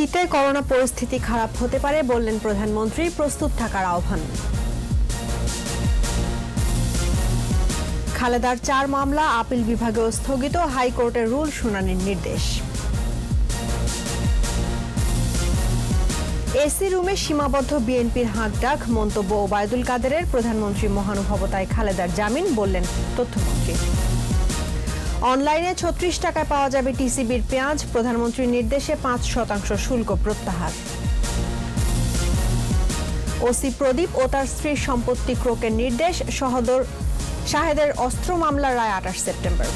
শীতে করোনা পরিস্থিতি খারাপ হতে পারে বললেন প্রধানমন্ত্রী, প্রস্তুত থাকার আহ্বান। খালেদার চার মামলা আপিল বিভাগেও স্থগিত, হাইকোর্টের রুল শুনানির নির্দেশ। এসি রুমে সীমাবদ্ধ বিএনপির হাঁক ডাক মন্তব্য ওবায়দুল কাদেরের, প্রধানমন্ত্রী মহানুভবতায় খালেদার জামিন বললেন তথ্যমন্ত্রী। অনলাইনে ছত্রিশ টাকায় পাওয়া যাবে টিসিবির পেঁয়াজ। প্রধানমন্ত্রীর নির্দেশে পাঁচ শতাংশ শুল্ক প্রত্যাহার। ওসি প্রদীপ ও তার স্ত্রীর সম্পত্তি ক্রোকের নির্দেশ। সহদর শাহেদের অস্ত্র মামলার রায় আঠাশ সেপ্টেম্বর।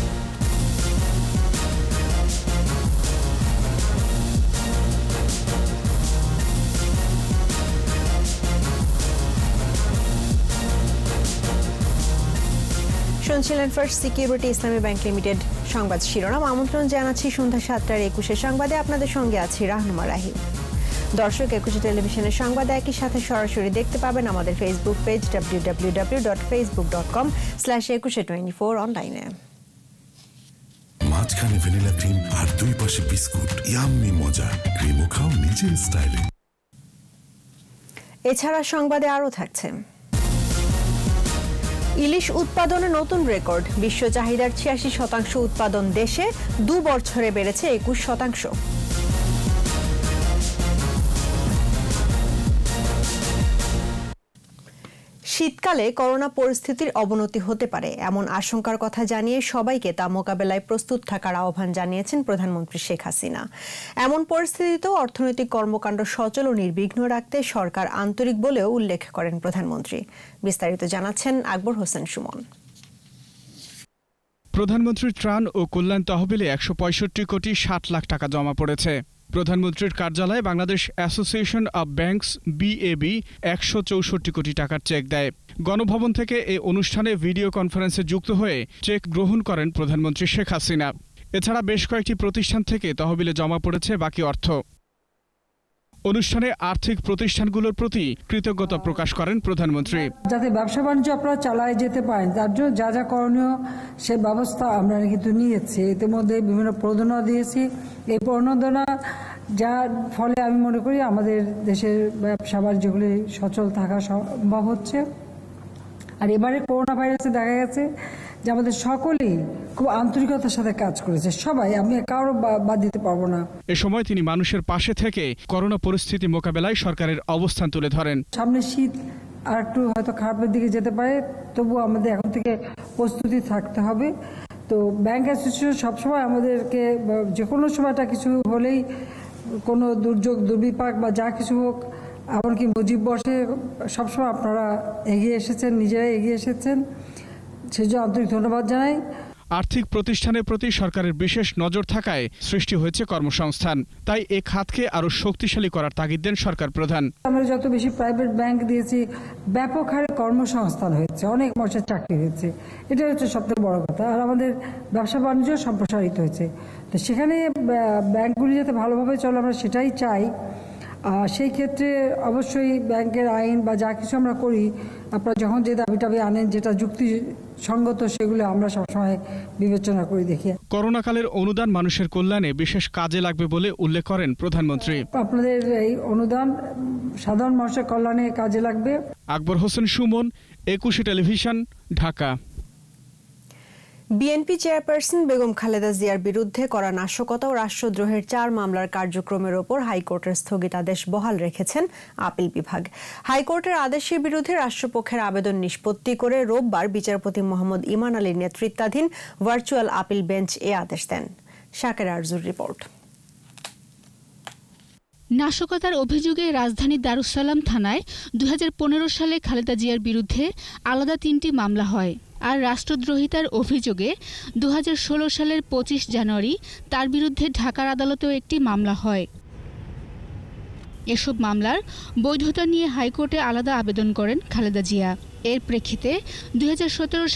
শুনছিলেন First Security Islami Bank Limited সংবাদ শিরোনাম। আমন্ত্রণ জানাচ্ছি সন্ধ্যা সাতটার একুশে সংবাদে। আপনাদের সঙ্গে আছি রাহনুমা রাহিম দর্শক একুশে টেলিভিশনের সংবাদ একই সাথে সরাসরি দেখতে পাবেন আমাদের Facebook page W W W dot Facebook dot com slash Ekushey twenty four অনলাইনে মাঝখানে ভ্যানিলা ক্রিম আর দুই পাশে বিস্কুট। ইয়াম্মি মজা। ক্রিমও খাও নিজের স্টাইলে। এছাড়া সংবাদে আরও থাকছে। ইলিশ উৎপাদনে নতুন রেকর্ড। বিশ্ব চাহিদার ছিয়াশি শতাংশ উৎপাদন দেশে দু বছরে বেড়েছে একুশ শতাংশ। শীতকালে করোনা পরিস্থিতির অবনতি হতে পারে, এমন আশঙ্কার কথা জানিয়ে সবাইকে তা মোকাবেলায় প্রস্তুত থাকার আহ্বান জানিয়েছেন প্রধানমন্ত্রী শেখ হাসিনা। এমন পরিস্থিতিতেও অর্থনৈতিক কর্মকাণ্ড সচল ও নির্বিঘ্ন রাখতে সরকার আন্তরিক বলেও উল্লেখ করেন প্রধানমন্ত্রী। বিস্তারিত জানাচ্ছেন আকবর হোসেন সুমন। প্রধানমন্ত্রীর ত্রাণ ও কল্যাণ তহবিলে একশো পঁয়ষট্টি কোটি ষাট লাখ টাকা জমা পড়েছে। প্রধানমন্ত্রীর কার্যালয়ে Bangladesh Association of Banks BAB একশো চৌষট্টি কোটি টাকার চেক দেয়। গণভবন থেকে এ অনুষ্ঠানে ভিডিও কনফারেন্সে যুক্ত হয়ে চেক গ্রহণ করেন প্রধানমন্ত্রী শেখ হাসিনা। এছাড়া বেশ কয়েকটি প্রতিষ্ঠান থেকে তহবিলে জমা পড়েছে বাকি অর্থ। অনুষ্ঠানে আর্থিক প্রতিষ্ঠানগুলোর প্রতি কৃতজ্ঞতা প্রকাশ করেন প্রধানমন্ত্রী। যাতে ব্যবসা বাণিজ্য আপনারা চালায় যেতে পারেন, তার জন্য যা যা করণীয় সে ব্যবস্থা আমরা কিন্তু নিয়েছি। ইতিমধ্যে বিভিন্ন প্রণোদনা দিয়েছি। এই প্রণোদনা যার ফলে আমি মনে করি আমাদের দেশের ব্যবসা বাণিজ্যগুলি সচল থাকা সম্ভব হচ্ছে। আর এবারে করোনা ভাইরাসে দেখা গেছে যে আমাদের সকলেই খুব আন্তরিকতার সাথে কাজ করেছে। সবাই আমি কারও বাদ দিতে পারব না। এ সময় তিনি মানুষের পাশে থেকে করোনা পরিস্থিতি মোকাবেলায় সরকারের অবস্থান তুলে ধরেন। সামনে শীত আর একটু হয়তো খারাপের দিকে যেতে পারে তবু আমাদের এখন থেকে প্রস্তুতি থাকতে হবে। তো ব্যাংক অ্যাসোসিয়েশন সবসময় আমাদেরকে যে কোনো সময়টা কিছু হলেই কোনো দুর্যোগ দুর্বিপাক বা যা কিছু হোক এমনকি মুজিব বর্ষে সবসময় আপনারা এগিয়ে এসেছেন নিজেরাই এগিয়ে এসেছেন। সেই জন্য আন্তরিক ধন্যবাদ জানাই। আর্থিক প্রতিষ্ঠানের প্রতি সরকারের বিশেষ নজর থাকায় সৃষ্টি হয়েছে কর্মসংস্থান। তাই এ খাতকে আরও শক্তিশালী করার তাগিদ দেন সরকার প্রধান। আমরা যত বেশি প্রাইভেট ব্যাংক দিয়েছি ব্যাপক হারে কর্মসংস্থান হয়েছে অনেক মানুষের চাকরি হয়েছে। এটা হচ্ছে সবথেকে বড় কথা। আর আমাদের ব্যবসা বাণিজ্য সম্প্রসারিত হয়েছে। তো সেখানে ব্যাংকগুলি যাতে ভালোভাবে চলে আমরা সেটাই চাই। সেই ক্ষেত্রে অবশ্যই ব্যাংকের আইন বা যা কিছু আমরা করি আপনারা যখন যে দাবি টাবি আনেন যেটা যুক্তিসঙ্গত সেগুলো আমরা সবসময় বিবেচনা করি দেখি। করোনাকালের অনুদান মানুষের কল্যাণে বিশেষ কাজে লাগবে বলে উল্লেখ করেন প্রধানমন্ত্রী। আপনাদের এই অনুদান সাধারণ মানুষের কল্যাণে কাজে লাগবে। Akbar Hossain Sumon Ekushey television Dhaka. BNP chairperson Begum Khaleda জিয়ার বিরুদ্ধে করা নাশকতা ও রাষ্ট্রদ্রোহের চার মামলার কার্যক্রমের ওপর হাইকোর্টের স্থগিতাদেশ বহাল রেখেছেন আপিল বিভাগ। হাইকোর্টের আদেশের বিরুদ্ধে রাষ্ট্রপক্ষের আবেদন নিষ্পত্তি করে রোববার বিচারপতি মোহাম্মদ ইমান আলীর নেতৃত্বাধীন ভার্চুয়াল আপিল বেঞ্চ এ আদেশ দেন। শাকের আরজুর রিপোর্ট। নাশকতার অভিযোগে রাজধানীর দারুসালাম থানায় দু হাজার পনেরো সালে খালেদা জিয়ার বিরুদ্ধে আলাদা তিনটি মামলা হয়। আর রাষ্ট্রদ্রোহিতার অভিযোগে দু হাজার ষোলো সালের পঁচিশ জানুয়ারি তার বিরুদ্ধে ঢাকার আদালতেও একটি মামলা হয়। এসব মামলার বৈধতা নিয়ে হাইকোর্টে আলাদা আবেদন করেন খালেদা জিয়া। এর প্রেক্ষিতে দুই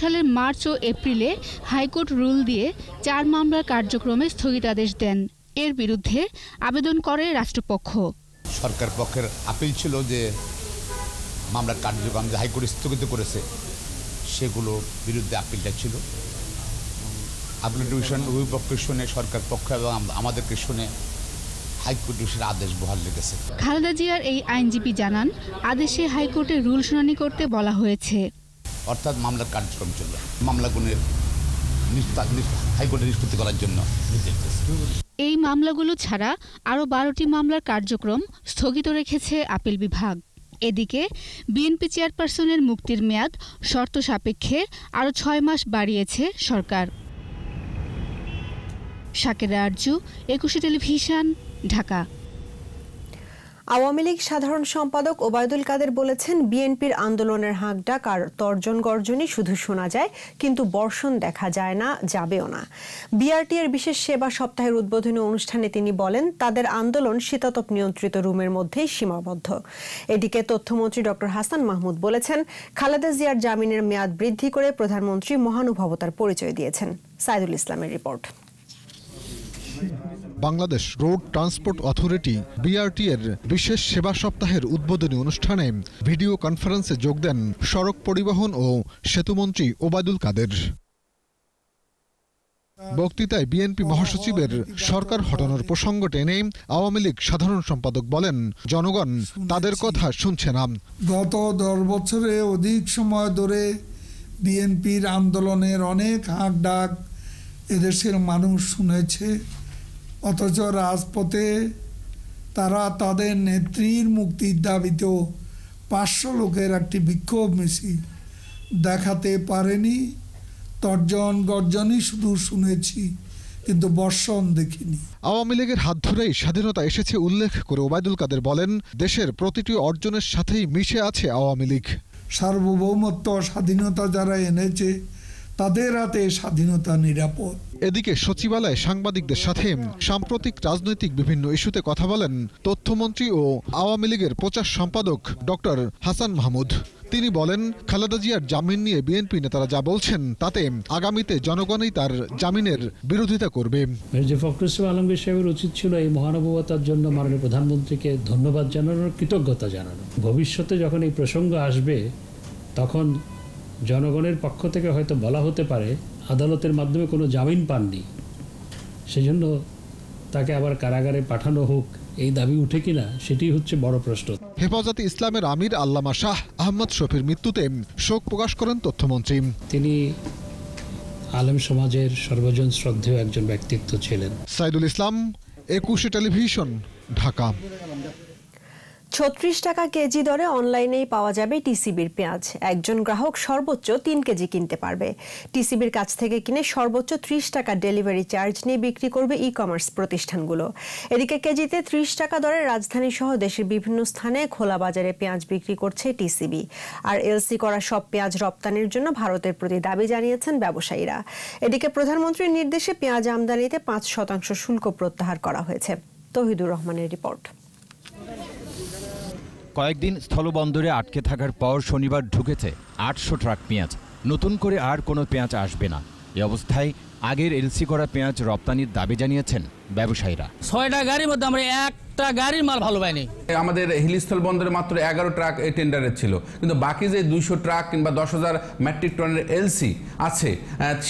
সালের মার্চ ও এপ্রিলে হাইকোর্ট রুল দিয়ে চার মামলার কার্যক্রমে স্থগিতাদেশ দেন। এর বিরুদ্ধে আবেদন করে রাষ্ট্রপক্ষ। সরকার পক্ষের আপিল ছিল যে মামলার কার্যক্রম যে হাইকোর্ট স্থগিত করেছে সেগুলো বিরুদ্ধে আপিলটা ছিল। আপিল ডিভিশন উভয় পক্ষে শুনে সরকার পক্ষ এবং আমাদেরকে শুনে হাইকোর্টের সেটা আদেশ বহাল রেখেছে। খালেদা জিয়ার এই আইনজীবী জানান আদেশে হাইকোর্টে রুল শুনানি করতে বলা হয়েছে। অর্থাৎ মামলার কার্যক্রম চলবে মামলাগুলোর হাইকোর্টে নিষ্পত্তি করার জন্য এই মামলাগুলো ছাড়া আরও বারোটি মামলার কার্যক্রম স্থগিত রেখেছে আপিল বিভাগ। এদিকে বিএনপি চেয়ারপারসনের মুক্তির মেয়াদ শর্ত সাপেক্ষে আরও ছয় মাস বাড়িয়েছে সরকার। শাকেরা আরজু, একুশে টেলিভিশন, ঢাকা। আওয়ামী লীগ সাধারণ সম্পাদক ওবায়দুল কাদের বলেছেন, বিএনপির আন্দোলনের হাঁক ডাক আর তর্জন গর্জনই শুধু শোনা যায়, কিন্তু বর্ষণ দেখা যায় না, যাবেও না। বিআরটি এর বিশেষ সেবা সপ্তাহের উদ্বোধনী অনুষ্ঠানে তিনি বলেন, তাদের আন্দোলন শীতাতপ নিয়ন্ত্রিত রুমের মধ্যেই সীমাবদ্ধ। এদিকে তথ্যমন্ত্রী ডক্টর হাসান মাহমুদ বলেছেন, খালেদা জিয়ার জামিনের মেয়াদ বৃদ্ধি করে প্রধানমন্ত্রী মহানুভবতার পরিচয় দিয়েছেন। সাইদুল ইসলামের report. Bangladesh road transport authority BRT এর বিশেষ সেবা সপ্তাহের উদ্বোধনী অনুষ্ঠানে ভিডিও কনফারেন্সে যোগ দেন সড়ক পরিবহন ও সেতুমন্ত্রী ওবায়দুল কাদের। বক্তৃতায় বিএনপি মহাসচিবের সরকার হটানোর প্রসঙ্গ টেনে আওয়ামী লীগ সাধারণ সম্পাদক বলেন, জনগণ তাদের কথা শুনছে না। গত দশ বছরে অধিক সময় ধরে বিএনপির আন্দোলনের অনেক হাঁক ডাক এদেশের মানুষ শুনেছে। অথচ রাজপথে তারা তাদের নেত্রীর মুক্তির দাবিতেও পাঁচশো লোকের একটি বিক্ষোভ মিছিল দেখাতে পারেনি। তর্জন গর্জনই শুধু শুনেছি কিন্তু বর্ষণ দেখিনি। আওয়ামী লীগের হাত ধরেই স্বাধীনতা এসেছে উল্লেখ করে ওবায়দুল কাদের বলেন দেশের প্রতিটি অর্জনের সাথেই মিশে আছে আওয়ামী লীগ। সার্বভৌমত্ব স্বাধীনতা যারা এনেছে তাদের হাতে স্বাধীনতা নিরাপদ। এদিকে সচিবালয়ে সাংবাদিকদের সাথে সাম্প্রতিক রাজনৈতিক বিভিন্ন ইস্যুতে কথা বলেন তথ্যমন্ত্রী ও আওয়ামী লীগের প্রচার সম্পাদক ডক্টর হাসান মাহমুদ। তিনি বলেন খালেদা জিয়ার জামিন নিয়ে বিএনপি নেতারা যা বলছেন তাতে আগামীতে জনগণই তার জামিনের বিরোধিতা করবে। মির্জা ফখরুল ইসলাম আলমগীর সাহেবের উচিত ছিল এই মহানুভবতার জন্য মাননীয় প্রধানমন্ত্রীকে ধন্যবাদ জানানোর কৃতজ্ঞতা জানানো। ভবিষ্যতে যখন এই প্রসঙ্গ আসবে তখন জনগণের পক্ষ থেকে হয়তো বলা হতে পারে আদালতের মাধ্যমে কোনো জামিন পাননি। সেজন্য তাকে আবার কারাগারে পাঠানো হোক এই দাবি উঠে কিনা সেটি হচ্ছে বড় প্রশ্ন। হেফাজতে ইসলামের আমির আল্লামা শাহ আহমদ শফির মৃত্যুতে শোক প্রকাশ করেন তথ্যমন্ত্রী। তিনি আলেম সমাজের সর্বজন শ্রদ্ধেয় একজন ব্যক্তিত্ব ছিলেন। সাইদুল ইসলাম একুশে টেলিভিশন ঢাকা। ছত্রিশ টাকা কেজি দরে অনলাইনেই পাওয়া যাবে টিসিবির পেঁয়াজ। একজন গ্রাহক সর্বোচ্চ তিন কেজি কিনতে পারবে। টিসিবির কাছ থেকে কিনে সর্বোচ্চ ত্রিশ টাকা ডেলিভারি চার্জ নিয়ে বিক্রি করবে ই কমার্স প্রতিষ্ঠানগুলো। এদিকে কেজিতে ত্রিশ টাকা দরে রাজধানী সহ দেশের বিভিন্ন স্থানে খোলা বাজারে পেঁয়াজ বিক্রি করছে টিসিবি। আর এলসি করা সব পেঁয়াজ রপ্তানির জন্য ভারতের প্রতি দাবি জানিয়েছেন ব্যবসায়ীরা। এদিকে প্রধানমন্ত্রীর নির্দেশে পেঁয়াজ আমদানিতে পাঁচ শতাংশ শুল্ক প্রত্যাহার করা হয়েছে। তহিদুর রহমানের রিপোর্ট। কয়েকদিন স্থলবন্দরে আটকে থাকার পর শনিবার ঢুকেছে আটশো ট্রাক পেঁয়াজ। নতুন করে আর কোনো পেঁয়াজ আসবে না। এ অবস্থায় আগের এলসি করা পেঁয়াজ রপ্তানির দাবি জানিয়েছেন ব্যবসায়ীরা। ছয়টা গাড়ির মধ্যে আমরা একটা গাড়ির মাল ভালো পাইনি। আমাদের হিলিস্থল বন্দরে মাত্র এগারো ট্রাক এই টেন্ডারের ছিল। কিন্তু বাকি যে দুইশো ট্রাক কিংবা দশ হাজার মেট্রিক টনের এলসি আছে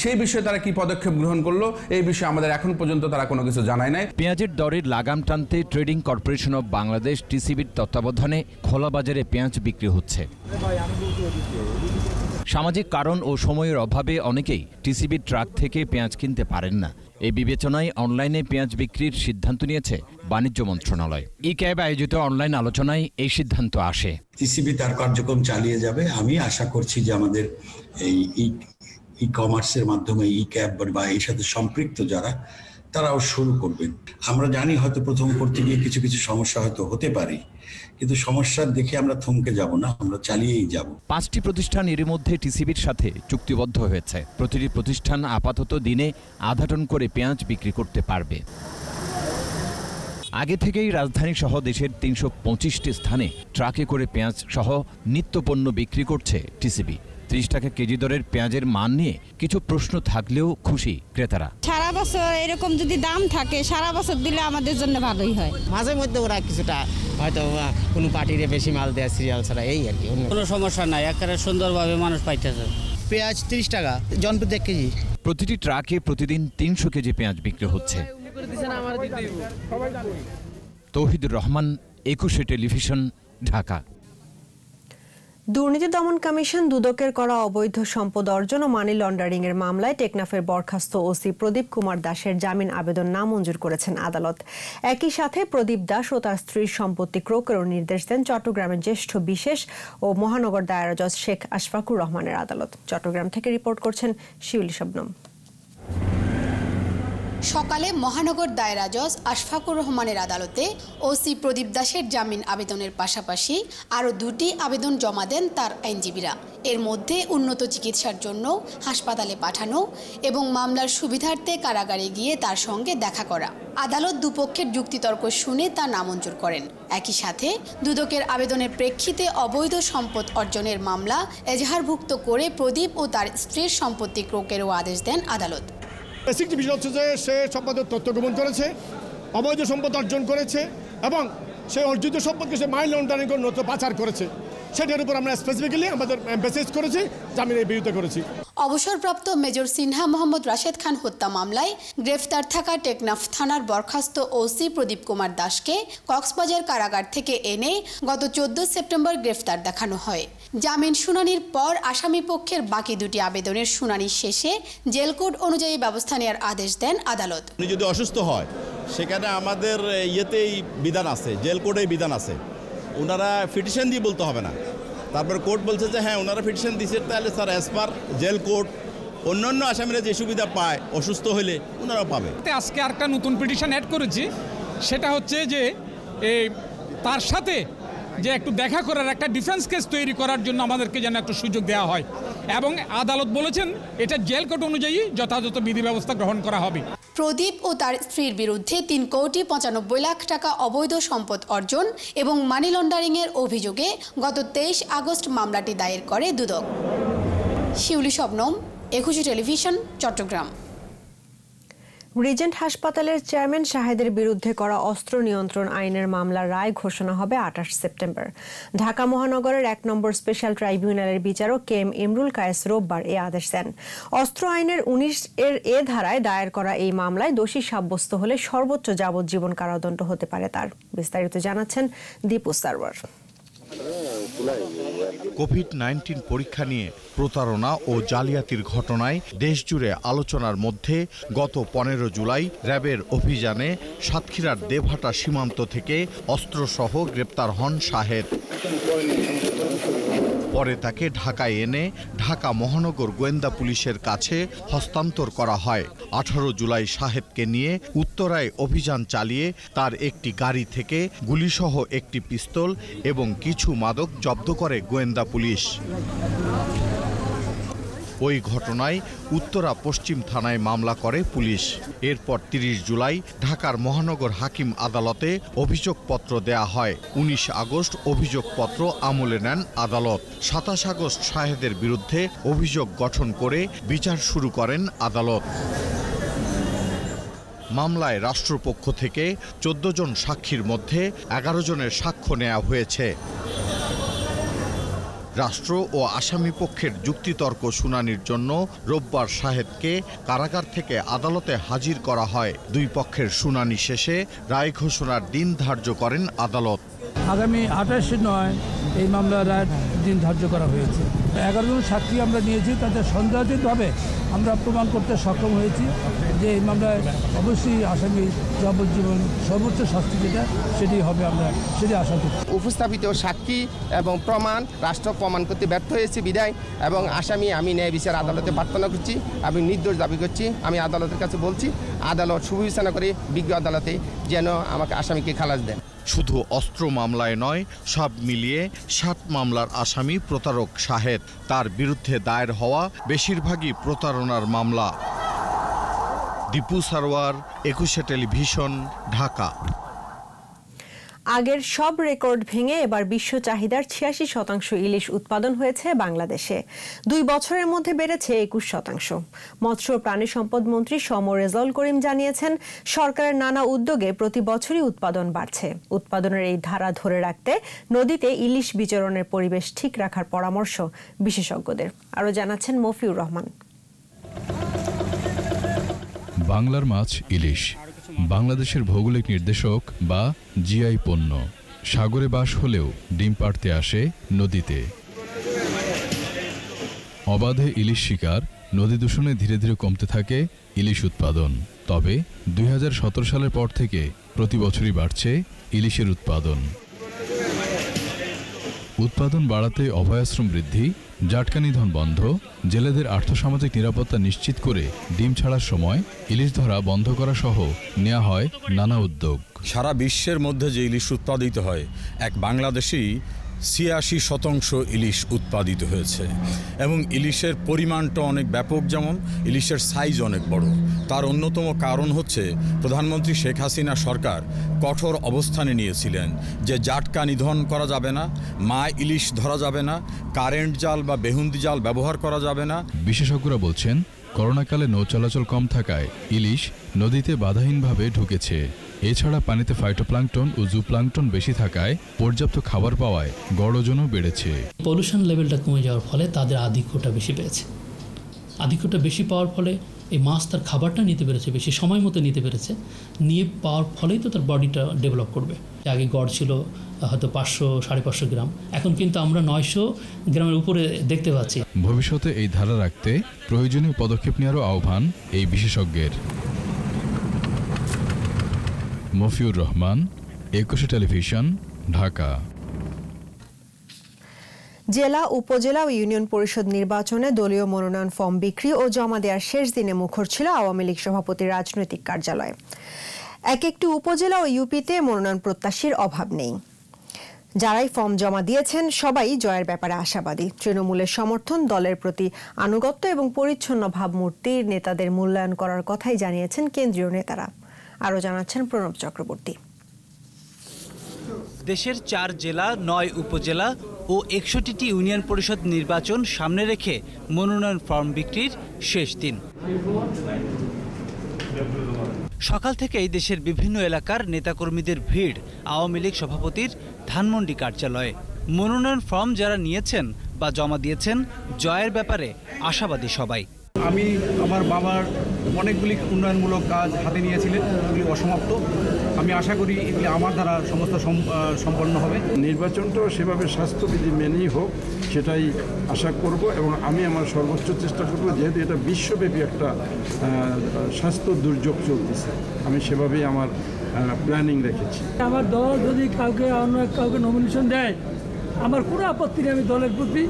সেই বিষয়ে তারা কি পদক্ষেপ গ্রহণ করল এই বিষয়ে আমাদের এখন পর্যন্ত তারা কোনো কিছু জানায় নাই। পেঁয়াজের দরের লাগাম টানতে ট্রেডিং কর্পোরেশন অব বাংলাদেশ টিসিবির তত্ত্বাবধানে খোলা বাজারে পেঁয়াজ বিক্রি হচ্ছে। সামাজিক কারণ ও সময়ের অভাবে অনেকেই টিসিবির ট্রাক থেকে পেঁয়াজ কিনতে পারেন না। এই বিবেচনায় অনলাইনে পেঁয়াজ বিক্রির সিদ্ধান্ত নিয়েছে বাণিজ্য মন্ত্রণালয়। ই ক্যাব আয়োজিত অনলাইন আলোচনায় এই সিদ্ধান্ত আসে। টিসিবি তার কার্যক্রম চালিয়ে যাবে। আমি আশা করছি যে আমাদের এই ই কমার্সের মাধ্যমে ই ক্যাব বা এর সাথে সম্পৃক্ত যারা, তারাও শুরু করবেন। আমরা জানি হয়তো প্রথম করতে গিয়ে কিছু কিছু সমস্যা হয়তো হতে পারে। কিন্তু সমস্যার দেখে আমরা থমকে যাব না, আমরা চালিয়েই যাব। পাঁচটি প্রতিষ্ঠান এর মধ্যে টিসিবির সাথে চুক্তিবদ্ধ হয়েছে। প্রতিটি প্রতিষ্ঠান আপাতত দিনে আধা টন করে পেঁয়াজ বিক্রি করতে পারবে। আগে থেকেই রাজধানী সহ দেশের তিনশো স্থানে ট্রাকে করে পেঁয়াজ সহ নিত্যপণ্য বিক্রি করছে টিসিবি। ত্রিশ টাকা কেজি দরের পেঁয়াজের মান নিয়ে কিছু প্রশ্ন থাকলেও খুশি ক্রেতারা। সারা বছর এরকম যদি দাম থাকে সারা বছর দিলে আমাদের জন্য ভালোই হয়। মাঝে মধ্যে ওরা কিছুটা হয়তো কোনো পার্টিরে বেশি মাল দেয় সিরিয়াল ছাড়া এই আর কি কোনো সমস্যা নাই একেবারে সুন্দরভাবে মানুষ পাইতেছে। পেঁয়াজ তিরিশ টাকা জনপ্রতি এক কেজি। প্রতিটি ট্রাকে প্রতিদিন তিনশো কেজি পেঁয়াজ বিক্রি হচ্ছে। তৌহিদুর রহমান একুশে টেলিভিশন ঢাকা। দুর্নীতি দমন কমিশন দুদকের করা অবৈধ সম্পদ অর্জন ও মানি লন্ডারিং এর মামলায় টেকনাফের বরখাস্ত ওসি প্রদীপ কুমার দাসের জামিন আবেদন নামঞ্জুর করেছেন আদালত। একই সাথে প্রদীপ দাস ও তার স্ত্রীর সম্পত্তি ক্রোকেরও নির্দেশ দেন চট্টগ্রামের জ্যেষ্ঠ বিশেষ ও মহানগর দায়রা জজ শেখ আশফাকুর রহমানের আদালত। চট্টগ্রাম থেকে রিপোর্ট করছেন শিউলি শবনম। সকালে মহানগর দায়রা জজ আশফাকুর রহমানের আদালতে ওসি প্রদীপ দাসের জামিন আবেদনের পাশাপাশি আরও দুটি আবেদন জমা দেন তার আইনজীবীরা। এর মধ্যে উন্নত চিকিৎসার জন্য হাসপাতালে পাঠানো এবং মামলার সুবিধার্থে কারাগারে গিয়ে তার সঙ্গে দেখা করা। আদালত দুপক্ষের যুক্তিতর্ক শুনে তা নামঞ্জুর করেন। একই সাথে দুদকের আবেদনের প্রেক্ষিতে অবৈধ সম্পদ অর্জনের মামলা এজাহারভুক্ত করে প্রদীপ ও তার স্ত্রীর সম্পত্তি ক্রোকেরও আদেশ দেন আদালত। বেসিক বিষয় হচ্ছে যে সে সম্পদের তথ্য গোপন করেছে, অবৈধ সম্পদ অর্জন করেছে এবং সে অর্জিত সম্পদকে সে মাইল লন্ডারিং করে নতুন পাচার করেছে। সেটার উপর আমরা স্পেসিফিক্যালি আমাদের মেসেজ করেছি জামিনের বিরুদ্ধে করেছি। অবসরপ্রাপ্ত মেজর সিনহা মোহাম্মদ রাশেদ খান হত্যা মামলায় গ্রেফতার থাকা টেকনাফ থানার বরখাস্ত ওসি প্রদীপ কুমার দাসকে কক্সবাজার কারাগার থেকে এনে গত চোদ্দ সেপ্টেম্বর গ্রেফতার দেখানো হয়। জামিন শুনানির পর আসামি পক্ষের বাকি দুটি আবেদনের শুনানি শেষে জেল কোড অনুযায়ী ব্যবস্থা নেওয়ার আদেশ দেন আদালত। যদি অসুস্থ হয় সেখানে আমাদের ইয়েতেই বিধান আছে জেল কোডেই বিধান আছে। ওনারা পিটিশন দিয়ে বলতে হবে না। তারপর কোর্ট বলছে যে হ্যাঁ ওনারা পিটিশন দিচ্ছে তাহলে sir as per jail court অন্যান্য আসামিরা যে সুবিধা পায়, অসুস্থ হলে ওনারা পাবে। আজকে আরেকটা নতুন পিটিশন অ্যাড করেছি। সেটা হচ্ছে যে তার সাথে যে একটু দেখা করার একটা ডিফেন্স কেস তৈরি করার জন্য আমাদেরকে যেন একটু সুযোগ দেওয়া হয়। এবং আদালত বলেছেন, এটা জেল কোর্ট অনুযায়ী যথাযথ বিধি ব্যবস্থা গ্রহণ করা হবে। প্রদীপ ও তার স্ত্রীর বিরুদ্ধে তিন কোটি পঁচানব্বই লাখ টাকা অবৈধ সম্পদ অর্জন এবং মানি লন্ডারিংয়ের অভিযোগে গত তেইশ আগস্ট মামলাটি দায়ের করে দুদক। শিউলি শবনম, একুশে টেলিভিশন, চট্টগ্রাম। রিজেন্ট হাসপাতালের চেয়ারম্যান শাহেদের বিরুদ্ধে করা অস্ত্র নিয়ন্ত্রণ আইনের মামলার রায় ঘোষণা হবে আঠাশ সেপ্টেম্বর। ঢাকা মহানগরের এক নম্বর স্পেশাল ট্রাইব্যুনালের বিচারক কে এম ইমরুল কায়েস রোববার এ আদেশ দেন। অস্ত্র আইনের উনিশ এর এ ধারায় দায়ের করা এই মামলায় দোষী সাব্যস্ত হলে সর্বোচ্চ যাবজ্জীবন কারাদণ্ড হতে পারে তার। বিস্তারিত জানাচ্ছেন দীপু সারওয়ার। কোভিড নাইন্টিন পরীক্ষা নিয়ে প্রতারণা ও জালিয়াতির ঘটনায় দেশজুড়ে আলোচনার মধ্যে গত পনেরো জুলাই র্যাবের অভিযানে সাতক্ষীরার দেভাটা সীমান্ত থেকে অস্ত্রসহ গ্রেপ্তার হন শাহেদ। পরে তাকে ঢাকায় এনে ঢাকা মহানগর গোয়েন্দা পুলিশের কাছে হস্তান্তর করা হয়। আঠারো জুলাই সাহেবকে নিয়ে উত্তরায় অভিযান চালিয়ে তার একটি গাড়ি থেকে গুলিসহ একটি পিস্তল এবং কিছু মাদক জব্দ করে গোয়েন্দা পুলিশ। ওই ঘটনায় উত্তরা পশ্চিম থানায় মামলা করে পুলিশ। এরপর তিরিশ জুলাই ঢাকার মহানগর হাকিম আদালতে অভিযোগপত্র দেয়া হয়। উনিশ আগস্ট অভিযোগপত্র আমলে নেন আদালত। সাতাশ আগস্ট শাহেদের বিরুদ্ধে অভিযোগ গঠন করে বিচার শুরু করেন আদালত। মামলায় রাষ্ট্রপক্ষ থেকে চোদ্দ জন সাক্ষীর মধ্যে এগারো জনের সাক্ষ্য নেওয়া হয়েছে। রাষ্ট্র ও আসামি পক্ষের যুক্তিতর্ক শুনানির জন্য রোববার সাহেবকে কারাগার থেকে আদালতে হাজির করা হয়। দুই পক্ষের শুনানি শেষে রায় ঘোষণার দিন ধার্য করেন আদালত। আগামী আঠাশে নয় এই মামলার রায় দিন ধার্য করা হয়েছে। এগারো জন সাক্ষী আমরা নিয়েছি তাদের সন্দেহাতীতভাবে আমরা প্রমাণ করতে সক্ষম হয়েছি যে এই মামলায় অবশ্যই আসামি যাবজ্জীবন সর্বোচ্চ শাস্তি যেটা সেটি হবে আমরা সেটি আশা করছি। উপস্থাপিত সাক্ষী এবং প্রমাণ রাষ্ট্র প্রমাণ করতে ব্যর্থ হয়েছে বিদায় এবং আসামি আমি ন্যায় বিচার আদালতে প্রার্থনা করছি আমি নির্দোষ দাবি করছি আমি আদালতের কাছে বলছি আদালত সুবিবেচনা করে বিজ্ঞ আদালতে যেন আমাকে আসামিকে খালাস দেন। শুধু অস্ত্র মামলায় নয় সব মিলিয়ে সাত মামলার আসামি প্রতারক শাহেদ। তার বিরুদ্ধে দায়ের হওয়া বেশিরভাগই প্রতারণার মামলা। দীপু সারওয়ার একুশে টেলিভিশন, ঢাকা। আগের সব রেকর্ড ভেঙে এবার বিশ্ব চাহিদার ছিয়াশি শতাংশ ইলিশ উৎপাদন হয়েছে বাংলাদেশে। দুই বছরের মধ্যে বেড়েছে একুশ শতাংশ। মৎস্য প্রাণী সম্পদ মন্ত্রী সম রেজাউল করিম জানিয়েছেন, সরকারের নানা উদ্যোগে প্রতি বছরই উৎপাদন বাড়ছে। উৎপাদনের এই ধারা ধরে রাখতে নদীতে ইলিশ বিচরণের পরিবেশ ঠিক রাখার পরামর্শ বিশেষজ্ঞদের। আরও জানাচ্ছেন মফিউর রহমান। বাংলার মাছ ইলিশ। বাংলাদেশের ভৌগোলিক নির্দেশক বা জিআই পণ্য। সাগরে বাস হলেও ডিম পাড়তে আসে নদীতে। অবাধে ইলিশ শিকার, নদী দূষণে ধীরে ধীরে কমতে থাকে ইলিশ উৎপাদন। তবে দুই হাজার সতেরো সালের পর থেকে প্রতি বছরই বাড়ছে ইলিশের উৎপাদন। উৎপাদন বাড়াতে অভয়াশ্রম বৃদ্ধি জাটকা নিধন বন্ধ, জেলেদের আর্থসামাজিক নিরাপত্তা নিশ্চিত করে ডিম ছাড়ার সময় ইলিশ ধরা বন্ধ করা সহ নেওয়া হয় নানা উদ্যোগ। সারা বিশ্বের মধ্যে যে ইলিশ উৎপাদিত হয়, এক বাংলাদেশি ছিয়াশি শতাংশ ইলিশ উৎপাদিত হয়েছে। এবং ইলিশের পরিমাণটা অনেক ব্যাপক যেমন, ইলিশের সাইজ অনেক বড়। তার অন্যতম কারণ হচ্ছে, প্রধানমন্ত্রী শেখ হাসিনা সরকার কঠোর অবস্থানে নিয়েছিলেন যে জাটকা নিধন করা যাবে না, মা ইলিশ ধরা যাবে না কারেন্ট জাল বা বেহুন্দি জাল ব্যবহার করা যাবে না। বিশেষজ্ঞরা বলছেন, করোনাকালে নৌ চলাচল কম থাকায় ইলিশ নদীতে বাধাহীনভাবে ঢুকেছে। এছাড়া পানিতে ফাইটোপ্লাঙ্কটন ও জুপ্লাঙ্কটন বেশি থাকায় পর্যাপ্ত খাবার পাওয়ায় গড় ওজনও বেড়েছে। পলিউশন লেভেলটা কমে যাওয়ার ফলে তাদের আধিক্যটা বেশি পেয়েছে। আধিক্যটা বেশি পাওয়ার ফলে এই মাছ তার খাবারটা নিতে পেরেছে বেশি সময় মতো নিতে পেরেছে। নিয়ে পাওয়ার ফলেই তো তার বডিটা ডেভেলপ করবে। আগে গড় ছিল হয়তো পাঁচশো সাড়ে পাঁচশো গ্রাম। এখন কিন্তু আমরা নয়শো গ্রামের উপরে দেখতে পাচ্ছি। ভবিষ্যতে এই ধারা রাখতে প্রয়োজনীয় পদক্ষেপ নেওয়ারও আহ্বান এই বিশেষজ্ঞের। মফিউর রহমান, একুশে টেলিভিশন, ঢাকা। জেলা, উপজেলা ও ইউনিয়ন পরিষদ নির্বাচনে দলীয় মনোনয়ন ফর্ম বিক্রি ও জমা দেওয়ার শেষ দিনে মুখর ছিল আওয়ামী লীগ সভাপতির রাজনৈতিক কার্যালয়। এক একটি উপজেলা ও ইউপিতে মনোনয়ন প্রত্যাশীর অভাব নেই। যারাই ফর্ম জমা দিয়েছেন, সবাই জয়ের ব্যাপারে আশাবাদী। তৃণমূলের সমর্থন, দলের প্রতি আনুগত্য এবং পরিচ্ছন্ন ভাবমূর্তির নেতাদের মূল্যায়ন করার কথাই জানিয়েছেন কেন্দ্রীয় নেতারা। আরও জানাচ্ছেন প্রণব চক্রবর্তী। দেশের চার জেলা, নয় উপজেলা ও একষট্টিটি ইউনিয়ন পরিষদ নির্বাচন সামনে রেখে মনোনয়ন ফর্ম বিক্রির শেষ দিন। সকাল থেকেই দেশের বিভিন্ন এলাকার নেতাকর্মীদের ভিড়, আওয়ামী লীগ সভাপতির ধানমন্ডি কার্যালয়ে। মনোনয়ন ফর্ম যারা নিয়েছেন বা জমা দিয়েছেন, জয়ের ব্যাপারে আশাবাদী সবাই। আমি আমার বাবার অনেকগুলি উন্নয়নমূলক কাজ হাতে নিয়েছিলেন এগুলি অসমাপ্ত। আমি আশা করি এগুলি আমার দ্বারা সমস্ত সম্পন্ন হবে। নির্বাচনটা সেভাবে স্বাস্থ্যবিধি মেনেই হোক সেটাই আশা করব এবং আমি আমার সর্বোচ্চ চেষ্টা করব যেহেতু এটা বিশ্বব্যাপী একটা স্বাস্থ্য দুর্যোগ চলতেছে। আমি সেভাবেই আমার প্ল্যানিং রেখেছি। আমার দল যদি কাউকে অন্য কাউকে নমিনেশন দেয় আমার কোনো আপত্তি নেই আমি দলের প্রতি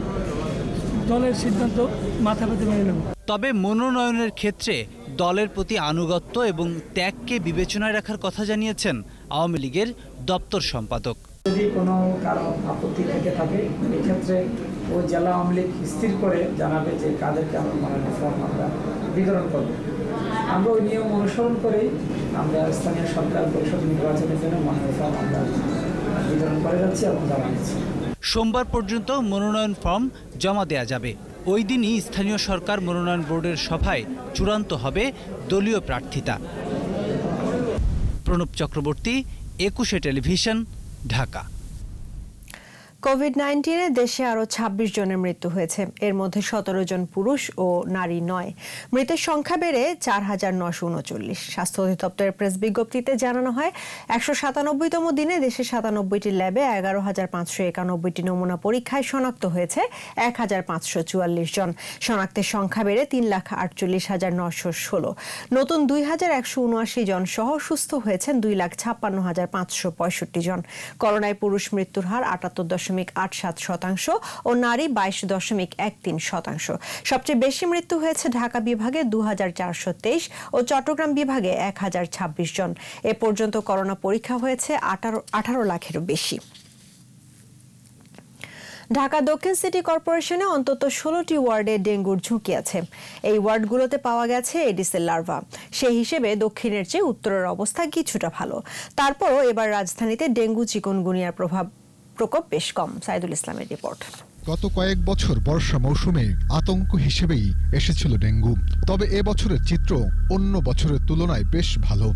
দলের সিদ্ধান্ত। মাথা পেতে মেনে নেব। তবে মনোনয়নের ক্ষেত্রে দলের প্রতি আনুগত্য এবং ত্যাগকে বিবেচনায় রাখার কথা জানিয়েছেন আওয়ামী লীগের দপ্তর সম্পাদক। যদি কোনো কারণ আপত্তি থেকে থাকে এক্ষেত্রে ওই জেলা আওয়ামী লীগ স্থির করে জানাবে যে কাদেরকে আমরা মনোনয়ন ফর্ম আমরা বিতরণ করব। আমরা ওই নিয়ম অনুসরণ করেই আমরা স্থানীয় সরকার পরিষদ নির্বাচনের জন্য মনোনয়ন ফর্ম আমরা বিতরণ করে যাচ্ছি এবং জমা দিচ্ছি সোমবার পর্যন্ত মনোনয়ন ফর্ম জমা দেয়া যাবে। ওই দিনই স্থানীয় সরকার মনোনয়ন বোর্ডের সভায় চূড়ান্ত হবে দলীয় প্রার্থিতা। প্রণব চক্রবর্তী, একুশে টেলিভিশন, ঢাকা। কোভিড নাইন্টিনে দেশে আরও ২৬ জনের মৃত্যু হয়েছে। এর মধ্যে সতেরো জন পুরুষ ও নারী নয়। মৃতের সংখ্যা বেড়ে চার হাজার নশো উনচল্লিশ। স্বাস্থ্য অধিদপ্তরের প্রেস বিজ্ঞপ্তিতে জানানো হয়, একশো সাতানব্বইতম দিনে দেশে সাতানব্বইটি ল্যাবে এগারো হাজার পাঁচশো একানব্বইটি নমুনা পরীক্ষায় শনাক্ত হয়েছে এক হাজার পাঁচশো চুয়াল্লিশ জন। শনাক্তের সংখ্যা বেড়ে তিন লাখ আটচল্লিশ হাজার নশো ষোলো। নতুন দুই হাজার একশো উনআশি জন সহ সুস্থ হয়েছেন দুই লাখ ছাপ্পান্ন হাজার পাঁচশো পঁয়ষট্টি জন। করোনায় পুরুষ মৃত্যুর হার আটাত্তর দশমিক আট সাত শতাংশ ও নারী বাইশ দশমিক এক তিন শতাংশ। সবচেয়ে বেশি মৃত্যু হয়েছে ঢাকা বিভাগে দু হাজার চারশো তেইশ ও চট্টগ্রাম বিভাগে এক হাজার ছাব্বিশ জন। এ পর্যন্ত করোনা পরীক্ষা হয়েছে আঠারো আঠারো লাখেরও বেশি। ঢাকা দক্ষিণ সিটি কর্পোরেশনে অন্তত ষোলোটি ওয়ার্ডে ডেঙ্গুর ঝুঁকি আছে। এই ওয়ার্ডগুলোতে পাওয়া গেছে এডিসের লার্ভা। সেই হিসেবে দক্ষিণের চেয়ে উত্তরের অবস্থা কিছুটা ভালো। তারপরও এবার রাজধানীতে ডেঙ্গু চিকনগুনিয়ার প্রভাব প্রকোপ বেশ কম, সাইদুল ইসলামের রিপোর্ট। গত কয়েক বছর বর্ষা মৌসুমে আতঙ্ক হিসেবেই এসেছিল ডেঙ্গু। তবে এ বছরের চিত্র অন্য বছরের তুলনায় বেশ ভালো।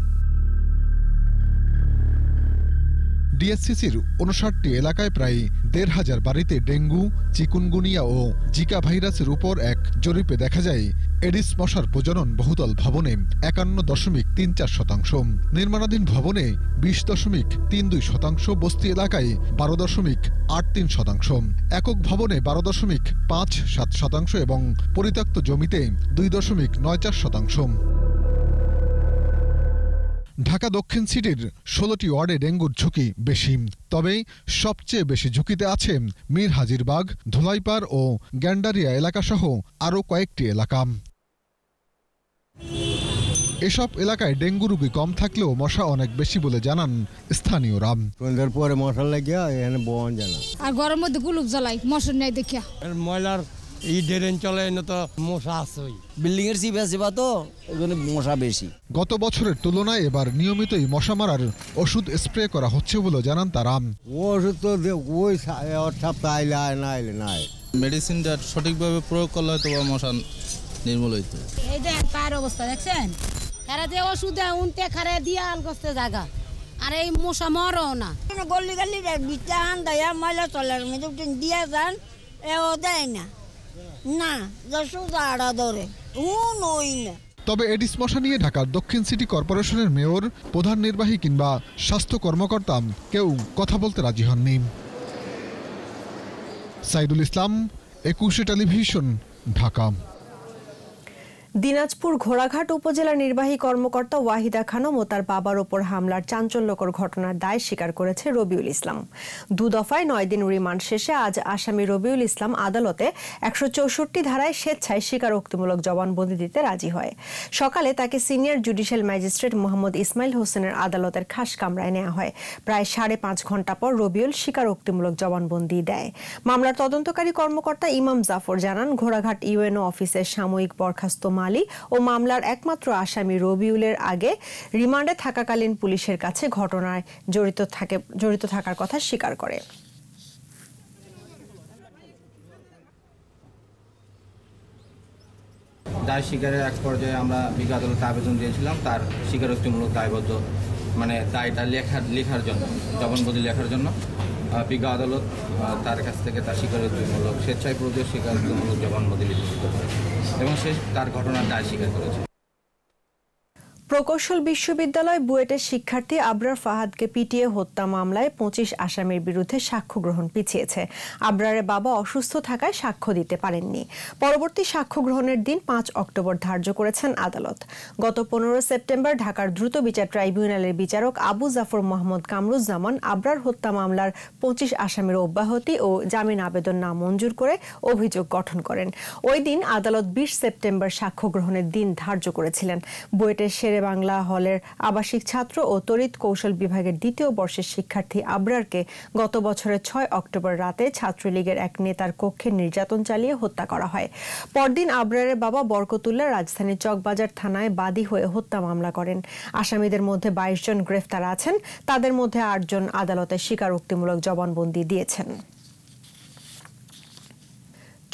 ডিএসসিসির উনষাটটি এলাকায় প্রায় দেড় হাজার বাড়িতে ডেঙ্গু, চিকুনগুনিয়া ও জিকা ভাইরাসের উপর এক জরিপে দেখা যায়, এডিস মশার প্রজনন বহুতল ভবনে একান্ন দশমিক তিন চার শতাংশ। নির্মাণাধীন ভবনে বিশ দশমিক তিন দুই শতাংশ, বস্তি এলাকায় বারো দশমিক আট তিন শতাংশ। একক ভবনে বারো দশমিক পাঁচ সাত শতাংশ এবং পরিত্যক্ত জমিতে দুই দশমিক নয় চার শতাংশ। ঢাকা দক্ষিণ সিটির ষোলোটি ওয়ার্ডে ডেঙ্গুর ঝুঁকি বেশি। তবে সবচেয়ে বেশি ঝুঁকিতে আছে মীর হাজিরবাগ ধুলাইপাড় ও গ্যান্ডারিয়া এলাকাসহ আরও কয়েকটি এলাকা। এসব এলাকায় ডেঙ্গু রোগী কম থাকলেও মশা অনেক বেশি বলে জানান স্থানীয়রা। সন্ধ্যার পরে মশা লাগিয়া এখানে বহন জানা। আর গরম মধ্যে গুলুপ জ্বালাই মশার নেই দেখিয়া। ময়লার এই ড্রেন চলে এনে তো মশা আসই বিল্ডিং এর তো ওখানে মশা বেশি। গত বছরের তুলনায় এবার নিয়মিতই মশা মারার ওষুধ স্প্রে করা হচ্ছে বলে জানান তারা। ওষুধ তো ওই সপ্তাহ আইলে না আইলে মেডিসিনটা সঠিকভাবে প্রয়োগ করলে হয়তো মশা নির্মূল হইতো। এই দেখ পায়ের অবস্থা দেখছেন? এরা যে ওষুধ উনতে খারে দিয়ে আল গস্তে জায়গা আর এই মশা মরও না। গল্লি গল্লি বিটা আন দেয় ময়লা চলার মধ্যে দিয়ে যান এও দেয় না। না তবে এডিস মশা নিয়ে ঢাকার দক্ষিণ সিটি কর্পোরেশনের মেয়র, প্রধান নির্বাহী কিংবা স্বাস্থ্য কর্মকর্তা কেউ কথা বলতে রাজি হননি। সাইদুল ইসলাম, একুশে টেলিভিশন, ঢাকা। দিনাজপুর ঘোড়াঘাট উপজেলা নির্বাহী কর্মকর্তা ওয়াহিদা খানম ও তার বাবার ওপর হামলার চাঞ্চল্যকর ঘটনার দায় স্বীকার করেছে রবিউল ইসলাম। দু দফায় নয় দিন রিমান্ড শেষে আজ আসামি রবিউল ইসলাম আদালতে একশো চৌষট্টি ধারায় স্বেচ্ছায় স্বীকারোক্তিমূলক জবানবন্দি দিতে রাজি হয়। সকালে তাকে senior judicial magistrate Mohammad Ismail হোসেনের আদালতের খাস কামরায় নেওয়া হয়। প্রায় সাড়ে পাঁচ ঘণ্টা পর রবিউল স্বীকারোক্তিমূলক জবানবন্দি দেয়। মামলার তদন্তকারী কর্মকর্তা ইমাম জাফর জানান, ঘোড়াঘাট ইউএনও অফিসের সাময়িক বরখাস্ত মালি ও মামলার একমাত্র আসামি রবিউলের আগে রিমান্ডে থাকাকালীন পুলিশের কাছে ঘটনায় জড়িত থাকে, জড়িত থাকার কথা স্বীকার করে। দায় স্বীকারের এক পর্যায়ে আমরা বিজ্ঞ আদালতে আবেদন দিয়েছিলাম। তার স্বীকারোক্তিমূলক দায়বদ্ধ মানে দায়টা লেখার লেখার জন্য, জবানবন্দি লেখার জন্য। বিজ্ঞ আদালত তার কাছ থেকে তার স্বীকারোক্তিমূলক স্বেচ্ছায় প্রদেশ স্বীকারোক্তিমূলক জবানবন্দি করে এবং সে তার ঘটনার দায় স্বীকার করেছে। প্রকৌশল বিশ্ববিদ্যালয় বুয়েটের শিক্ষার্থী আবরার ফাহাদকে পিটিয়ে হত্যা মামলায় পঁচিশ আসামির বিরুদ্ধে সাক্ষ্য গ্রহণ পিছিয়েছে। আবরারের বাবা অসুস্থ থাকায় সাক্ষ্য দিতে পারেননি। পরবর্তী সাক্ষ্য গ্রহণের দিন পাঁচ অক্টোবর ধার্য করেছেন আদালত। গত পনেরো সেপ্টেম্বর ঢাকার দ্রুত বিচার ট্রাইব্যুনালের বিচারক আবু জাফর মোহাম্মদ কামরুজ্জামান আবরার হত্যা মামলার পঁচিশ আসামির অব্যাহতি ও জামিন আবেদন না মঞ্জুর করে অভিযোগ গঠন করেন। ওই দিন আদালত বিশ সেপ্টেম্বর সাক্ষ্য গ্রহণের দিন ধার্য করেছিলেন। বুয়েটের শেরে বাংলা হলের আবাসিক ছাত্র ও তড়িৎ কৌশল বিভাগের দ্বিতীয় বর্ষের শিক্ষার্থী আবরারকে গত বছরের ছয় অক্টোবর রাতে ছাত্রলীগের এক নেতার কক্ষে নির্যাতন চালিয়ে হত্যা করা হয়। পরদিন আবরারের বাবা বরকতুল্লাহ রাজধানীর চকবাজার থানায় বাদী হয়ে হত্যা মামলা করেন। আসামিদের মধ্যে বাইশ জন গ্রেফতার আছেন। তাদের মধ্যে আটজন আদালতে স্বীকারোক্তিমূলক জবানবন্দি দিয়েছেন।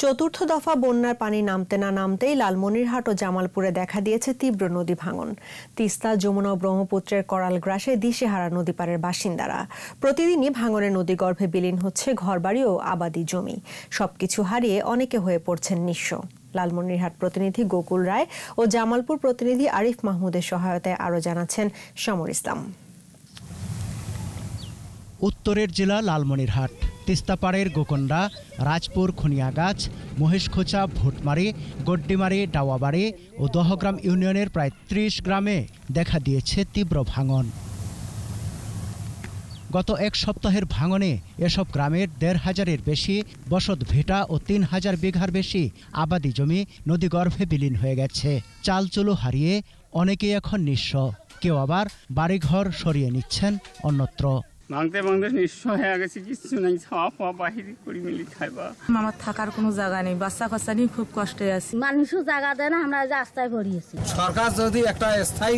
চতুর্থ দফা বন্যার পানি নামতে না নামতেই লালমনিরহাট ও জামালপুরে দেখা দিয়েছে তীব্র নদী ভাঙন। তিস্তা, যমুনা ও ব্রহ্মপুত্রের করাল গ্রাসে দিশেহারা নদী পারের বাসিন্দারা। প্রতিদিনই ভাঙনে নদী গর্ভে বিলীন হচ্ছে ঘরবাড়ি ও আবাদি জমি। সবকিছু হারিয়ে অনেকে হয়ে পড়ছেন নিঃস্ব। লালমনিরহাট প্রতিনিধি গোকুল রায় ও জামালপুর প্রতিনিধি আরিফ মাহমুদের সহায়তায় আরও জানাচ্ছেন সমর ইসলাম। উত্তরের জেলা লালমনিরহাট। তিস্তাপাড়ের গোকন্ডা, রাজপুর খুনিয়াগাছ মহেশখোচা ভুটমারি, গড্ডিমারি, ডাওয়াবাড়ি ও দহগ্রাম ইউনিয়নের প্রায় ত্রিশ গ্রামে দেখা দিয়েছে তীব্র ভাঙন। গত এক সপ্তাহের ভাঙনে এসব গ্রামের দেড় হাজারের বেশি বসত ভিটা ও তিন হাজার বিঘার বেশি আবাদি জমি নদীগর্ভে বিলীন হয়ে গেছে। চালচুলো হারিয়ে অনেকেই এখন নিঃস্ব। কেউ আবার বাড়িঘর সরিয়ে নিচ্ছেন অন্যত্র। ভাঙতে ভাঙতে নিঃস্ব হয়ে গেছে কিছু নাই খাওয়া ফাওয়া বাহিরে করে মিলি খাইবা। আমার থাকার কোনো জায়গা নেই বাচ্চা কাচ্চা নিয়ে খুব কষ্টে আছি। মানুষও জায়গা দেয় না আমরা রাস্তায় পড়িয়েছি সরকার যদি একটা স্থায়ী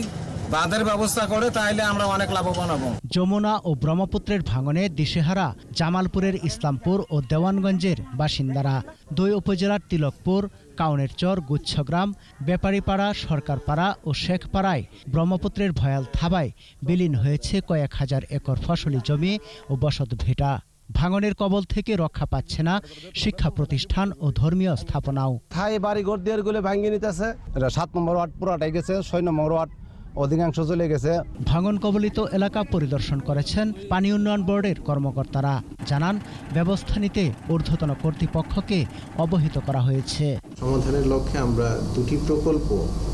বাঁধের ব্যবস্থা করে তাহলে আমরা অনেক লাভবান হব। যমুনা ও ব্রহ্মপুত্রের ভাঙনে দিশেহারা জামালপুরের ইসলামপুর ও দেওয়ানগঞ্জের বাসিন্দারা। দুই উপজেলার তিলকপুর কাউনের চর গুচ্ছগ্রাম ব্যাপারীপাড়া সরকারপাড়া ও শেখপাড়ায় ব্রহ্মপুত্রের ভয়াল থাবায় বিলীন হয়েছে কয়েক হাজার একর ফসলি জমি ও বসত ভেটা। ভাঙনের কবল থেকে রক্ষা পাচ্ছে না শিক্ষা প্রতিষ্ঠান ও ধর্মীয় স্থাপনাও। থাই বাড়ি ঘর দিয়ে গুলো ভাঙিয়ে নিতেছে। সাত নম্বর ওয়ার্ড পুরাটাই গেছে ছয় নম্বর ওয়ার্ড অধিকাংশ চলে গেছে। ভাঙন কবলিত এলাকা পরিদর্শন করেছেন পানি উন্নয়ন বোর্ডের কর্মকর্তারা। জানান ব্যবস্থা নিতে ঊর্ধ্বতন কর্তৃপক্ষকে অবহিত করা হয়েছে। সমাধানের লক্ষ্যে আমরা দুটি প্রকল্প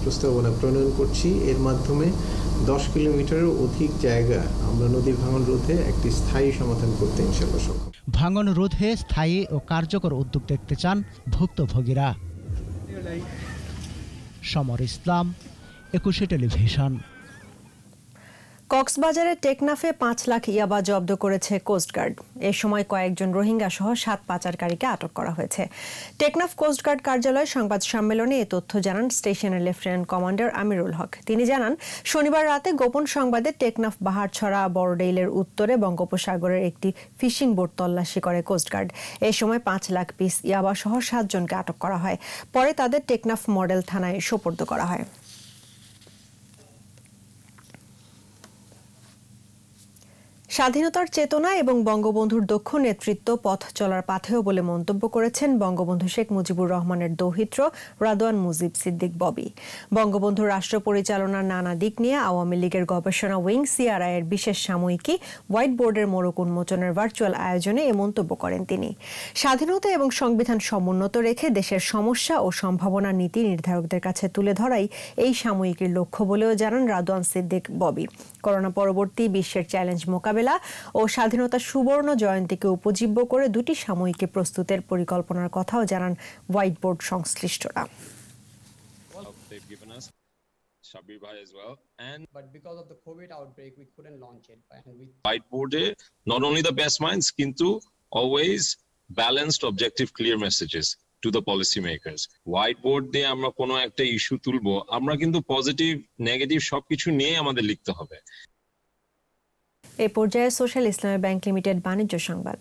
প্রস্তাবনা প্রণয়ন করছি। এর মাধ্যমে দশ কিলোমিটারের অধিক জায়গা আমরা নদী ভাঙন রোধে একটি স্থায়ী সমাধান করতে ইনশাল্লাহ সক্ষম। ভাঙন রোধে স্থায়ী ও কার্যকর উদ্যোগ দেখতে চান ভুক্তভোগীরা। সমর ইসলাম একুশে টেলিভিশন। কক্সবাজারের টেকনাফে পাঁচ লাখ ইয়াবা জব্দ করেছে কোস্টগার্ড এ সময় কয়েকজন রোহিঙ্গা সহ সাত পাচারকারীকে আটক করা হয়েছে। টেকনাফ কোস্টগার্ড কার্যালয়ে সংবাদ সম্মেলনে এ তথ্য জানান স্টেশনের লেফটেন্যান্ট কমান্ডার আমিরুল হক। তিনি জানান, শনিবার রাতে গোপন সংবাদে টেকনাফ বাহারছড়া বড়ডেইলের উত্তরে বঙ্গোপসাগরের একটি ফিশিং বোট তল্লাশি করে কোস্টগার্ড এ সময় পাঁচ লাখ পিস ইয়াবা সহ সাতজনকে আটক করা হয়। পরে তাদের টেকনাফ মডেল থানায় সোপর্দ করা হয়। স্বাধীনতার চেতনা এবং বঙ্গবন্ধুর দক্ষ নেতৃত্ব পথ চলার পাথেয় বলে মন্তব্য করেছেন বঙ্গবন্ধু শেখ মুজিবুর রহমানের দৌহিত্র রাদওয়ান মুজিব সিদ্দিক ববি। বঙ্গবন্ধুর রাষ্ট্র পরিচালনার নানা দিক নিয়ে আওয়ামী লীগের গবেষণা উইং সিআরআই এর বিশেষ সাময়িকী হোয়াইট বোর্ডের মোড়ক উন্মোচনের ভার্চুয়াল আয়োজনে এ মন্তব্য করেন তিনি। স্বাধীনতা এবং সংবিধান সমুন্নত রেখে দেশের সমস্যা ও সম্ভাবনা নীতি নির্ধারকদের কাছে তুলে ধরাই এই সাময়িকীর লক্ষ্য বলেও জানান রাদওয়ান সিদ্দিক ববি। করোনা পরবর্তী বিশ্বের চ্যালেঞ্জ মোকাবেলা ও স্বাধীনতার সুবর্ণ জয়ন্তীকে উপজীব্য করে দুটি সাময়িকী প্রস্তুতের পরিকল্পনার কথাও জানান হোয়াইট বোর্ড সংশ্লিষ্টরা Whiteboard, not only the best minds, but always balanced objective clear messages. To maker white board দিয়ে আমরা কোনো একটা ইস্যু তুলবো, আমরা কিন্তু পজিটিভ নেগেটিভ সবকিছু নিয়ে আমাদের লিখতে হবে। এ পর্যায়ে সোশ্যাল ইসলামী ব্যাংক লিমিটেড বাণিজ্য সংবাদ।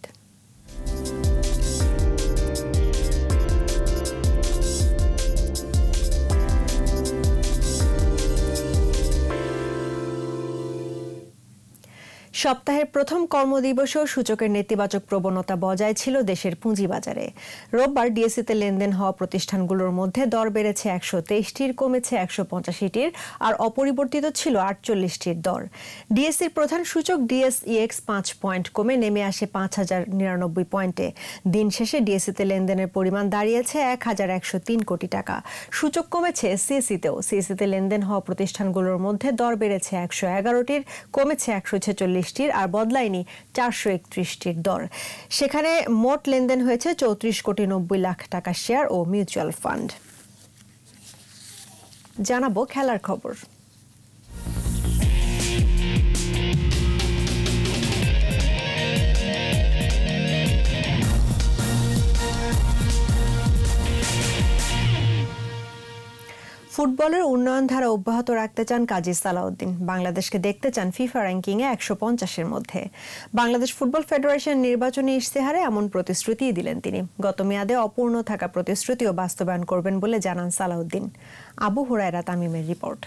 সপ্তাহের প্রথম কর্মদিবসেও সূচকের নেতিবাচক প্রবণতা বজায় ছিল দেশের পুঁজিবাজারে। রোববার ডিএসসিতে লেনদেন হওয়া প্রতিষ্ঠানগুলোর মধ্যে দর বেড়েছে একশো তেইশটির, কমেছে একশো পঁচাশিটির আর অপরিবর্তিত ছিল আটচল্লিশটির দর। ডিএসসির প্রধান সূচক ডিএসইএক্স পাঁচ পয়েন্ট কমে নেমে আসে পাঁচ হাজার নিরানব্বই পয়েন্টে। দিন শেষে ডিএসসিতে লেনদেনের পরিমাণ দাঁড়িয়েছে এক হাজার একশো তিন কোটি টাকা। সূচক কমেছে সিএসিতেও সিএসিতে লেনদেন হওয়া প্রতিষ্ঠানগুলোর মধ্যে দর বেড়েছে একশো এগারোটির, কমেছে একশো ছেচল্লিশ একত্রিশটির আর বদলায়নি চারশো একত্রিশটির দর। সেখানে মোট লেনদেন হয়েছে চৌত্রিশ কোটি নব্বই লাখ টাকা শেয়ার ও মিউচুয়াল ফান্ড জানাব খেলার খবর। ফুটবলের উন্নয়ন ধারা অব্যাহত রাখতে চান কাজী সালাউদ্দিন। বাংলাদেশকে দেখতে চান ফিফা র্যাঙ্কিংয়ে একশো পঞ্চাশের মধ্যে। বাংলাদেশ ফুটবল ফেডারেশন নির্বাচনী ইশতেহারে এমন প্রতিশ্রুতিই দিলেন তিনি। গত মেয়াদে অপূর্ণ থাকা প্রতিশ্রুতিও বাস্তবায়ন করবেন বলে জানান সালাউদ্দিন। আবু হুরায়রা তামিমের রিপোর্ট।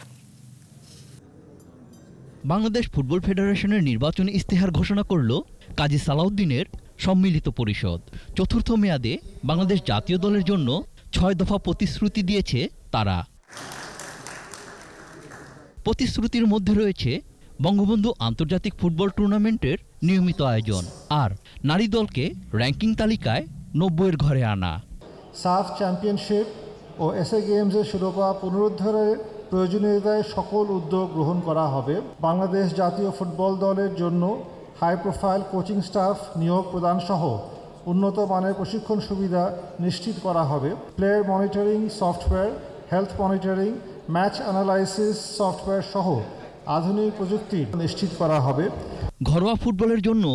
বাংলাদেশ ফুটবল ফেডারেশনের নির্বাচনী ইস্তেহার ঘোষণা করল কাজী সালাউদ্দিনের সম্মিলিত পরিষদ। চতুর্থ মেয়াদে বাংলাদেশ জাতীয় দলের জন্য ছয় দফা প্রতিশ্রুতি দিয়েছে তারা। প্রতিশ্রুতির মধ্যে রয়েছে বঙ্গবন্ধু আন্তর্জাতিক ফুটবল টুর্নামেন্টের নিয়মিত আয়োজন আর নারী দলকে র্যাঙ্কিং তালিকায় নব্বইয়ের ঘরে আনা। সাফ চ্যাম্পিয়নশিপ ও এসএ গেমসের শিরোপা পুনরুদ্ধারের প্রয়োজনীয়তায় সকল উদ্যোগ গ্রহণ করা হবে। বাংলাদেশ জাতীয় ফুটবল দলের জন্য হাই প্রোফাইল কোচিং স্টাফ নিয়োগ প্রদান সহ উন্নত মানের প্রশিক্ষণ সুবিধা নিশ্চিত করা হবে। Player monitoring software health monitoring match analysis software সহ আধুনিক প্রযুক্তি নিশ্চিত করা হবে। ঘরোয়া ফুটবলের জন্য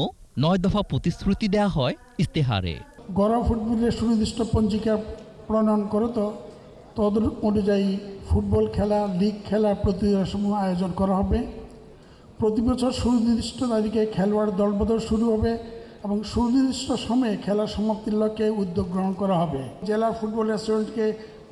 নয় দফা প্রতিশ্রুতি দেওয়া হয় ইস্তেহারে ঘরোয়া ফুটবলের সুনির্দিষ্ট পঞ্জিকা প্রণয়ন করে তো তদ অনুযায়ী ফুটবল খেলা লিগ খেলা প্রতিযোগিতাসমূহ আয়োজন করা হবে। প্রতি বছর সুনির্দিষ্ট তারিখে খেলোয়াড় দলবদল শুরু হবে এবং সুনির্দিষ্ট সময়ে খেলা সমাপ্তির লক্ষ্যে উদ্যোগ গ্রহণ করা হবে। জেলা ফুটবল রেস্টুরেন্টকে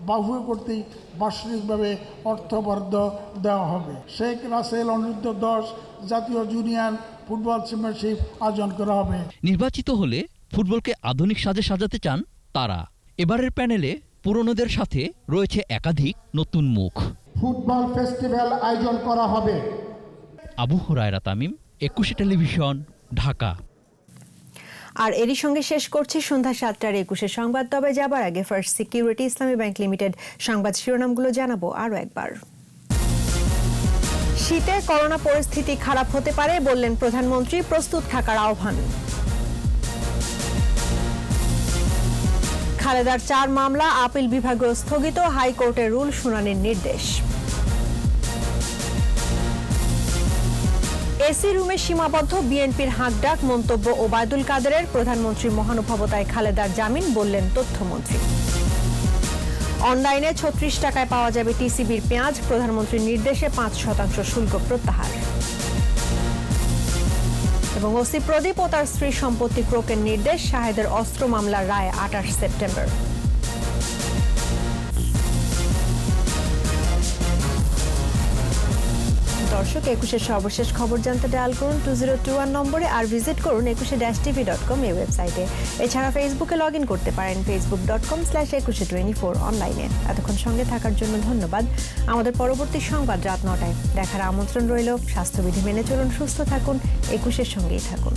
বাহুয়ে কর্তৃক বার্ষিকভাবে অর্থ বরাদ্দ দেওয়া হবে। শেখ রাসেল অনূর্ধ্ব দশ জাতীয় জুনিয়র ফুটবল চ্যাম্পিয়নশিপ আয়োজন করা হবে। নির্বাচিত হলে ফুটবলকে আধুনিক সাজে সাজাতে চান তারা। এবারের প্যানেলে পুরনোদের সাথে রয়েছে একাধিক নতুন মুখ। ফুটবল ফেস্টিভ্যাল আয়োজন করা হবে। আবু হুরায়রা তামিম একুশে টেলিভিশন ঢাকা। আর এরই সঙ্গে শেষ করছি সন্ধ্যা সাতটার একুশে সংবাদ। তবে যাবার আগে First Security Islami Bank Limited সংবাদ শিরোনামগুলো জানাব আরও একবার। শীতে করোনা পরিস্থিতি খারাপ হতে পারে বললেন প্রধানমন্ত্রী, প্রস্তুত থাকার আহ্বান। খালেদার চার মামলা আপিল বিভাগেও স্থগিত, হাইকোর্টের রুল শুনানির নির্দেশ। এসি রুমে সীমাবদ্ধ বিএনপির হাঁকডাক মন্তব্য ওবায়দুল কাদেরের প্রধানমন্ত্রী মহানুভবতায় খালেদার জামিন বললেন তথ্যমন্ত্রী। অনলাইনে ছত্রিশ টাকায় পাওয়া যাবে টিসিবির পেঁয়াজ, প্রধানমন্ত্রীর নির্দেশে পাঁচ শতাংশ শুল্ক প্রত্যাহার। এবং ওসি প্রদীপ ও তার স্ত্রী সম্পত্তি ক্রোকের নির্দেশ, শাহেদের অস্ত্র মামলার রায় আঠাশ সেপ্টেম্বর। দর্শক, একুশের সর্বশেষ খবর জানতে ডায়াল করুন টু জিরো টু ওয়ান নম্বরে আর ভিজিট করুন একুশে ড্যাশ টিভি ডট কম এই ওয়েবসাইটে। এছাড়া ফেসবুকে লগ ইন করতে পারেন Facebook dot com slash Ekushey twenty four অনলাইনে এতক্ষণ সঙ্গে থাকার জন্য ধন্যবাদ। আমাদের পরবর্তী সংবাদ রাত নটায়। দেখার আমন্ত্রণ রইল। স্বাস্থ্যবিধি মেনে চলুন, সুস্থ থাকুন, একুশের সঙ্গেই থাকুন।